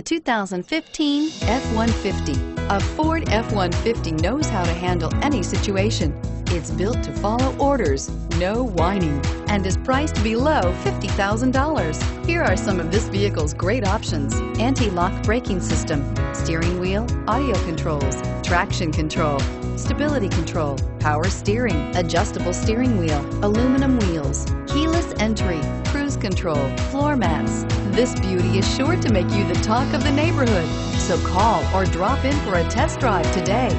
The 2015 F-150. A Ford F-150 knows how to handle any situation. It's built to follow orders, no whining, and is priced below $50,000. Here are some of this vehicle's great options. Anti-lock braking system, steering wheel, audio controls, traction control, stability control, power steering, adjustable steering wheel, aluminum wheels, keyless entry, control, floor mats. This beauty is sure to make you the talk of the neighborhood. So call or drop in for a test drive today.